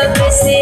Sabe se